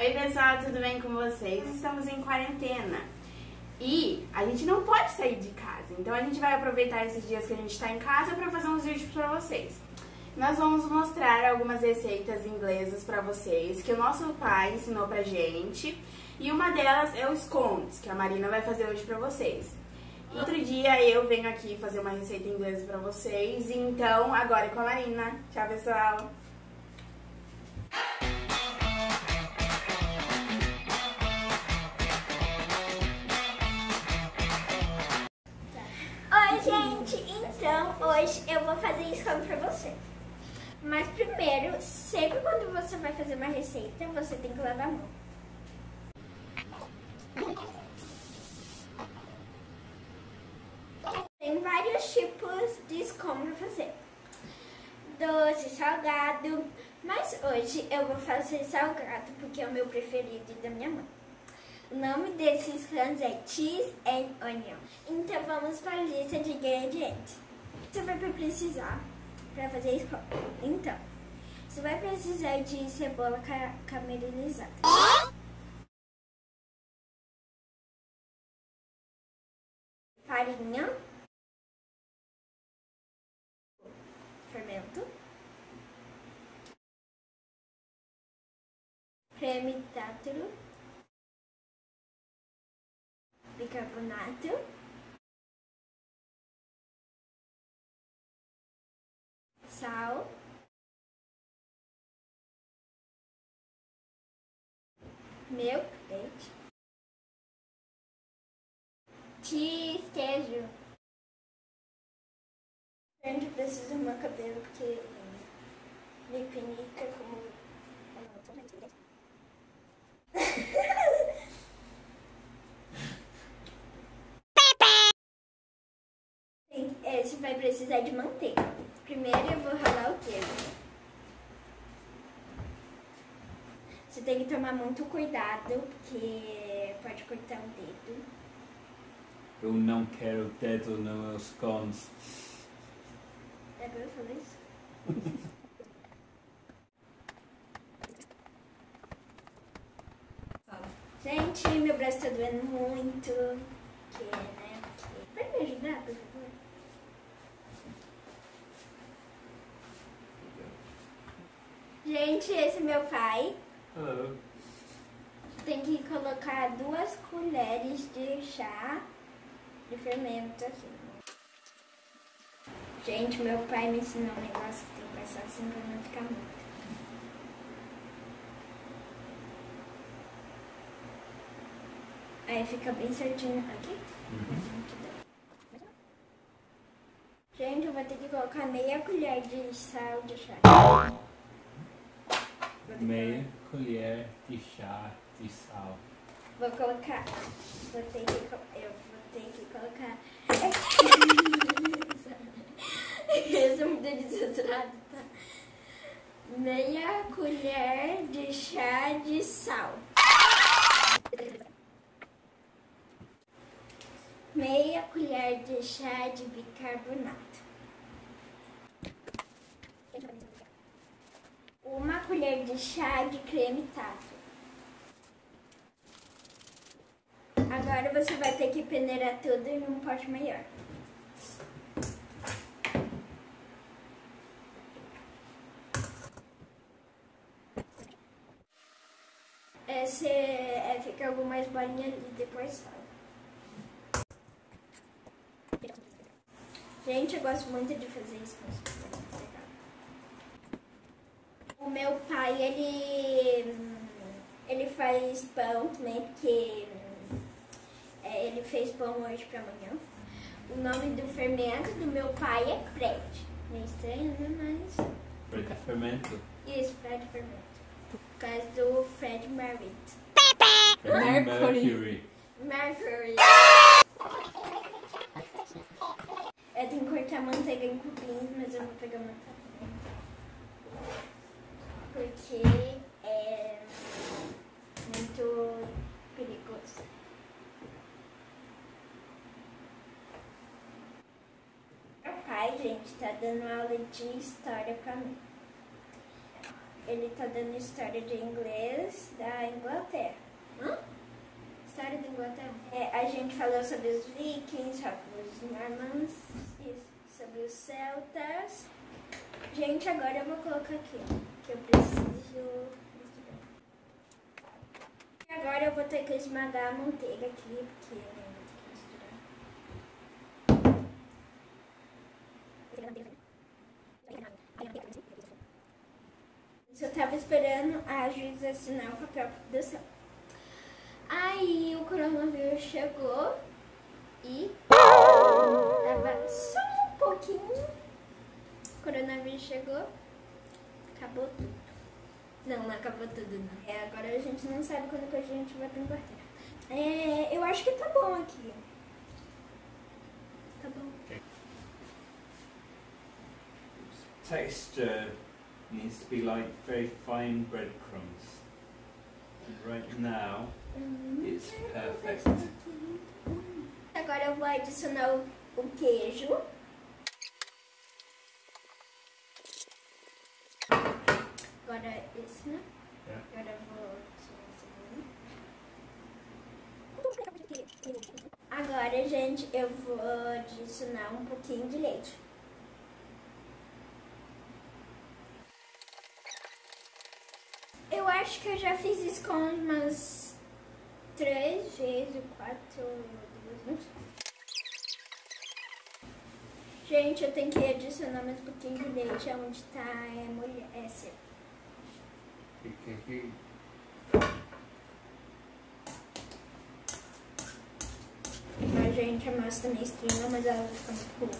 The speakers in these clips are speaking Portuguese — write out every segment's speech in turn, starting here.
Oi pessoal, tudo bem com vocês? Estamos em quarentena e a gente não pode sair de casa, então a gente vai aproveitar esses dias que a gente está em casa para fazer uns vídeos para vocês. Nós vamos mostrar algumas receitas inglesas para vocês que o nosso pai ensinou pra gente e uma delas é o scones, que a Marina vai fazer hoje para vocês. Outro dia eu venho aqui fazer uma receita inglesa para vocês, então agora é com a Marina. Tchau pessoal! Então, hoje eu vou fazer isso pra você. Mas primeiro, sempre quando você vai fazer uma receita, você tem que lavar a mão. Tem vários tipos de pra fazer. Doce, salgado, mas hoje eu vou fazer salgado porque é o meu preferido da minha mãe. O nome desses rãs é Cheese and Onion. Então vamos para a lista de ingredientes. Você vai precisar para fazer isso. Então, você vai precisar de cebola caramelizada. Farinha. Fermento. Creme tártaro bicarbonato, sal, milk, leite, cheese, queijo. A gente precisa meu cabelo porque me pinica como Esse vai precisar de manteiga. Primeiro eu vou ralar o queijo. Você tem que tomar muito cuidado, porque pode cortar o dedo. Eu não quero dedo nos meus cones. Agora eu falei isso? Gente, meu braço tá doendo muito. Que, né? Pode me ajudar, por favor? Gente, esse é meu pai. Hello. Tem que colocar duas colheres de chá de fermento aqui. Gente, meu pai me ensinou um negócio que tem que passar assim pra não ficar muito. Aí fica bem certinho aqui. Uhum. Gente, eu vou ter que colocar meia colher de sal de chá. Meia colher de chá de sal. Vou colocar. Vou ter que, eu vou ter que colocar. Eu sou muito desastrada, tá? Meia colher de chá de sal. Meia colher de chá de bicarbonato. Uma colher de chá de creme tato. Agora você vai ter que peneirar tudo em um pote maior. Esse é, fica algumas bolinhas ali, depois sai. Gente, eu gosto muito de fazer isso. O meu pai, ele, ele faz pão também, porque é, ele fez pão hoje pra amanhã. O nome do fermento do meu pai é Fred. Meio estranho, né? Mas. Fred fermento. Isso, Fred fermento. Por causa do Fred Merritt. Mercury. Mercury. Mercury. Eu tenho que cortar manteiga em cubinhos, mas eu vou pegar manteiga. Porque é muito perigoso. Meu pai, gente, tá dando aula de história pra mim. Ele tá dando história de inglês da Inglaterra. história da Inglaterra. É, a gente falou sobre os vikings, sobre os normans, isso, sobre os celtas. Gente, agora eu vou colocar aqui, que eu preciso. E agora eu vou ter que esmagar a manteiga aqui, porque eu vou ter que misturar. Eu tava esperando a juíza assinar o papel do céu. Aí o coronavírus chegou e tava só um pouquinho. O coronavírus chegou, acabou tudo. Não, não acabou tudo não. É, agora a gente não sabe quando que a gente vai pra Inglaterra. É, eu acho que tá bom aqui. Tá bom. Texture needs to be like very fine breadcrumbs. And right now, it's perfect. Agora eu vou adicionar o, o queijo. Agora né? Agora eu vou. Agora, gente, eu vou adicionar um pouquinho de leite. Eu acho que eu já fiz isso com umas três vezes, quatro vezes, não sei. Gente, eu tenho que adicionar mais um pouquinho de leite onde tá é, mulher, é seco. Okay, okay. A gente, a massa tá meio estranha, mas ela vai ficar muito boa.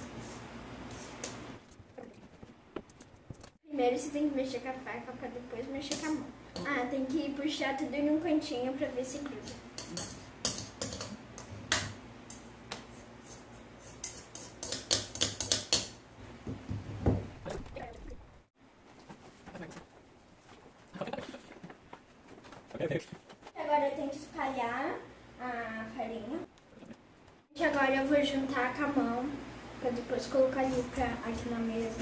Primeiro você tem que mexer com a faca pra depois mexer com a mão. Ah, tem que puxar tudo em um cantinho pra ver se gruda. Agora eu tenho que espalhar a farinha. E agora eu vou juntar com a mão pra depois colocar ali pra, aqui na mesa.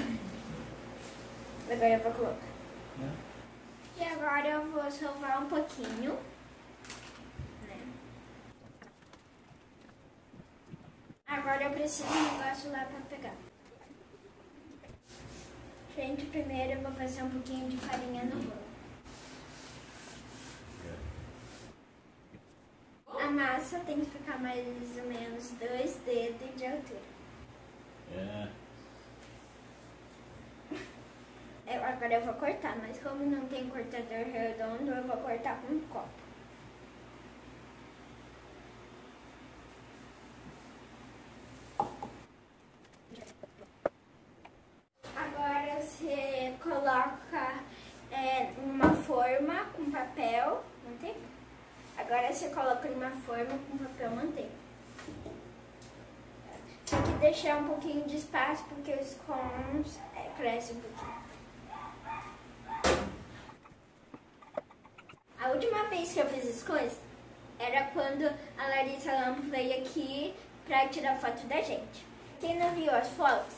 Agora eu vou colocar. E agora eu vou salvar um pouquinho. né? Agora eu preciso de um negócio lá pra pegar. Gente, primeiro eu vou passar um pouquinho de farinha no bolo. A massa tem que ficar mais ou menos dois dedos de altura. Yeah. Eu, agora eu vou cortar, mas como não tem cortador redondo, eu vou cortar com um copo. Agora você coloca é, numa forma com papel manteiga. Agora você coloca numa forma com papel manteiga. Tem que deixar um pouquinho de espaço porque os cones é, crescem um pouquinho. A última vez que eu fiz as coisas era quando a Larissa Lampo veio aqui pra tirar foto da gente. Quem não viu as fotos,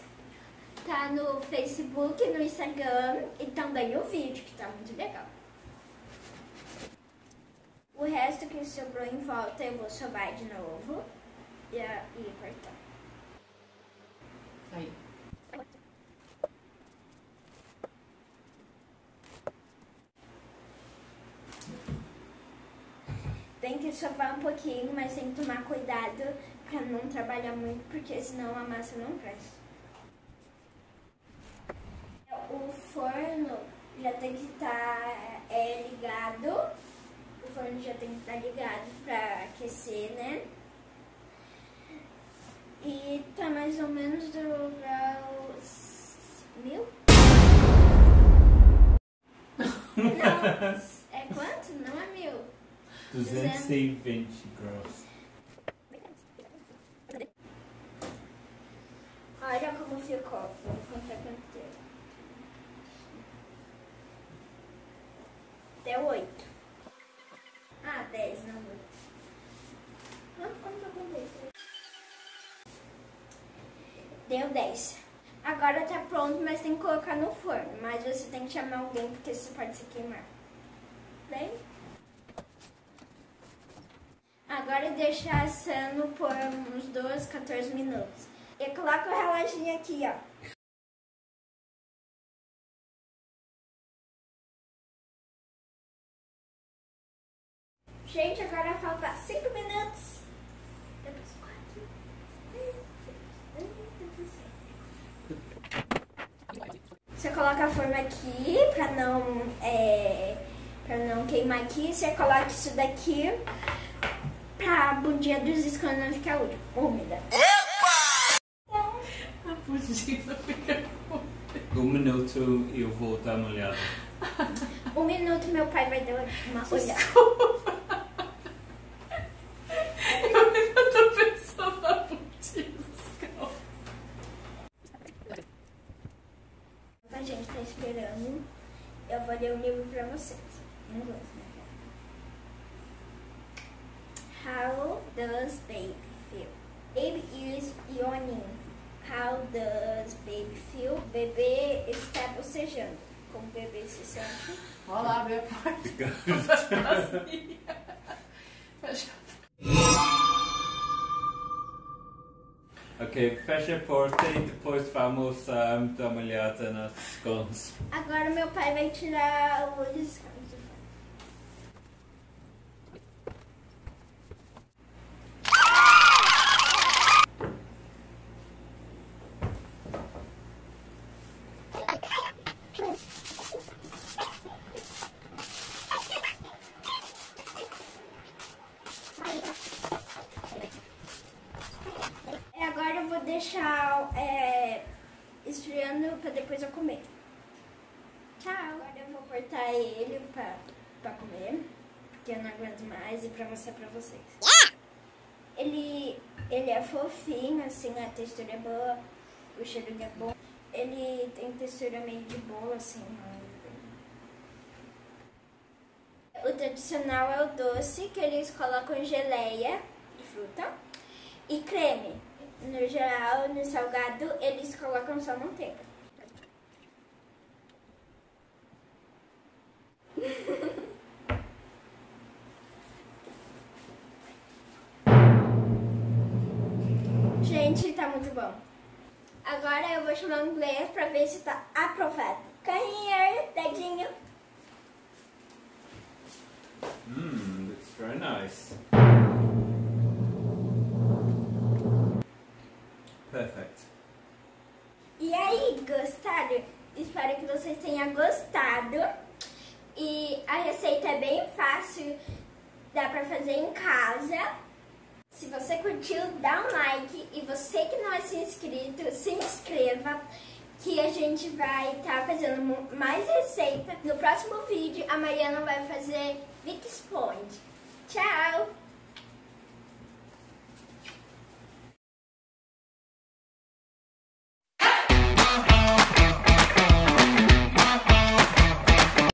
tá no Facebook, no Instagram e também no vídeo, que tá muito legal. O resto que sobrou em volta eu vou sovar de novo e, e cortar. Aí. Tem que sovar um pouquinho, mas tem que tomar cuidado pra não trabalhar muito, porque senão a massa não cresce. O forno já tem que estar forno já tem que estar ligado pra aquecer, né? E tá mais ou menos do grau mil? Não, é quanto? Não é mil. 220 graus. Olha como ficou. Vou contar quanto deu. Deu oito. Ah, dez, não oito. Ah, quanto eu contei? Deu dez. Agora tá pronto, mas tem que colocar no forno. Mas você tem que chamar alguém, porque você pode se queimar. Bem? Agora deixa assando por uns 12, 14 minutos. E coloca o reloginho aqui, ó. Gente, agora falta 5 minutos. Depois 4. Você coloca a forma aqui pra não, é, pra não queimar aqui. Você coloca isso daqui pra bundinha dos escones não ficar úmida. Então, A putinha fica Um minuto e eu vou dar uma olhada. um minuto meu pai vai dar uma olhada. Desculpa. Eu ainda tô pensando na putinha dos cão. A gente tá esperando. Eu vou ler um livro pra vocês. Em inglês, né? How does baby feel? Baby is yawning. How does baby feel? Bebê está bocejando. Como o bebê se sente? Olha lá, abre a porta. Fecha. Ok, fecha a porta e depois vamos dar uma olhada nas scones. Agora meu pai vai tirar os escamas de fora. E Agora eu vou deixar é, esfriando pra depois eu comer. Tchau. Agora eu vou cortar ele pra, pra comer, porque eu não aguento mais e pra mostrar pra vocês. Ele, ele é fofinho, assim, a textura é boa, o cheiro é bom. Ele tem textura meio de bolo, assim. mas- O tradicional é o doce, que eles colocam geleia de fruta e creme. No geral, no salgado, eles colocam só manteiga. Gente, tá muito bom. Agora eu vou chamar o inglês pra ver se tá aprovado. Come here, dedinho. Mmm, looks very nice. Perfect. E aí, gostaram? Espero que vocês tenham gostado. E a receita é bem fácil, dá pra fazer em casa. Se você curtiu, dá um like. E você que não é inscrito, se inscreva. Que a gente vai estar fazendo mu- mais receita. No próximo vídeo, a Mariana vai fazer Vic Sponge. Tchau!